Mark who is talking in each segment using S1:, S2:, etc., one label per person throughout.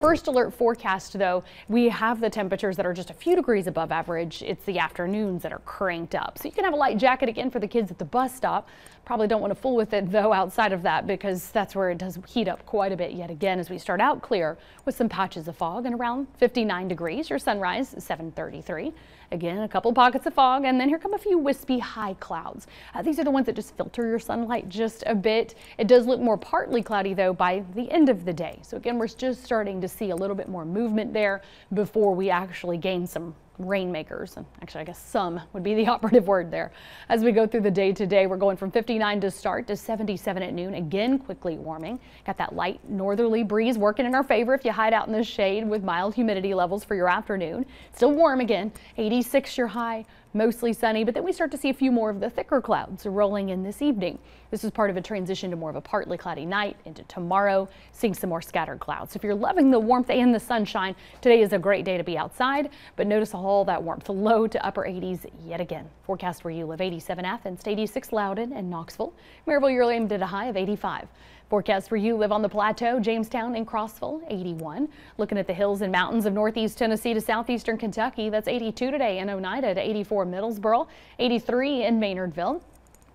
S1: First alert forecast, though, we have the temperatures that are just a few degrees above average. It's the afternoons that are cranked up. So you can have a light jacket again for the kids at the bus stop. Probably don't want to fool with it, though, outside of that because that's where it does heat up quite a bit yet again as we start out clear with some patches of fog and around 59 degrees. Your sunrise 733. Again, a couple pockets of fog, and then here come a few wispy high clouds. Uh, these are the ones that just filter your sunlight just a bit. It does look more partly cloudy, though, by the end of the day. So again, we're just starting to see a little bit more movement there before we actually gain some rainmakers. And actually, I guess some would be the operative word there. As we go through the day today, we're going from 59 to start to 77 at noon. Again, quickly warming. Got that light northerly breeze working in our favor if you hide out in the shade with mild humidity levels for your afternoon. Still warm again. 86 your high mostly sunny, but then we start to see a few more of the thicker clouds rolling in this evening. This is part of a transition to more of a partly cloudy night into tomorrow, seeing some more scattered clouds. So if you're loving the warmth and the sunshine, today is a great day to be outside, but notice all that warmth, low to upper 80s yet again. Forecast where you live 87 Athens, 86 Loudon and Knoxville. Maryville, you're aimed at a high of 85. Forecast where you live on the plateau, Jamestown and Crossville, 81. Looking at the hills and mountains of northeast Tennessee to southeastern Kentucky, that's 82 today in Oneida to 84 Middlesboro, 83 in Maynardville.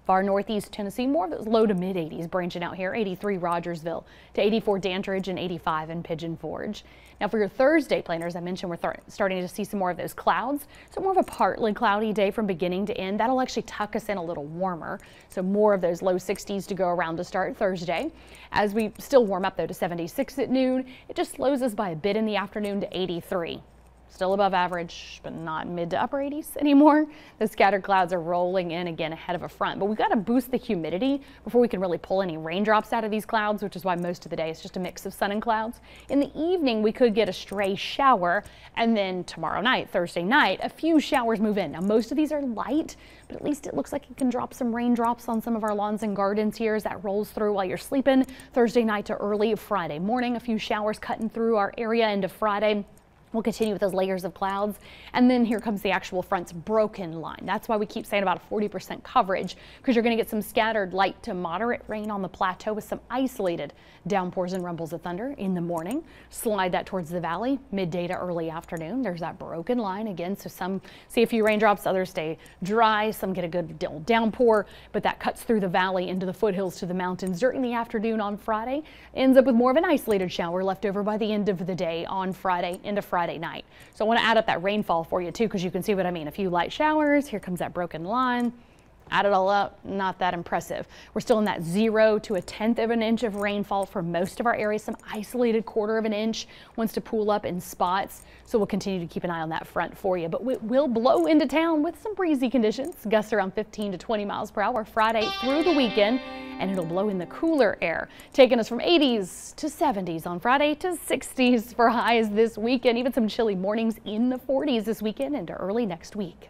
S1: Far northeast Tennessee, more of those low to mid 80s branching out here. 83 Rogersville to 84 Dandridge and 85 in Pigeon Forge. Now for your Thursday planners, I mentioned we're starting to see some more of those clouds. So more of a partly cloudy day from beginning to end. That'll actually tuck us in a little warmer. So more of those low 60s to go around to start Thursday. As we still warm up though to 76 at noon, it just slows us by a bit in the afternoon to 83. Still above average, but not mid to upper 80s anymore. The scattered clouds are rolling in again ahead of a front, but we've got to boost the humidity before we can really pull any raindrops out of these clouds, which is why most of the day is just a mix of sun and clouds. In the evening, we could get a stray shower, and then tomorrow night, Thursday night, a few showers move in. Now, most of these are light, but at least it looks like it can drop some raindrops on some of our lawns and gardens here as that rolls through while you're sleeping. Thursday night to early Friday morning, a few showers cutting through our area into Friday. We'll continue with those layers of clouds. And then here comes the actual front's broken line. That's why we keep saying about a 40% coverage because you're going to get some scattered light to moderate rain on the plateau with some isolated downpours and rumbles of thunder in the morning. Slide that towards the valley midday to early afternoon. There's that broken line again. So some see a few raindrops, others stay dry. Some get a good downpour, but that cuts through the valley into the foothills to the mountains during the afternoon on Friday. Ends up with more of an isolated shower left over by the end of the day on Friday into Friday. Friday night. So I want to add up that rainfall for you too, because you can see what I mean. A few light showers. Here comes that broken line. Add it all up, not that impressive. We're still in that zero to a tenth of an inch of rainfall for most of our areas. Some isolated quarter of an inch wants to pool up in spots. So we'll continue to keep an eye on that front for you. But it will blow into town with some breezy conditions. Gusts around 15 to 20 miles per hour Friday through the weekend. And it'll blow in the cooler air, taking us from 80s to 70s on Friday to 60s for highs this weekend. Even some chilly mornings in the 40s this weekend into early next week.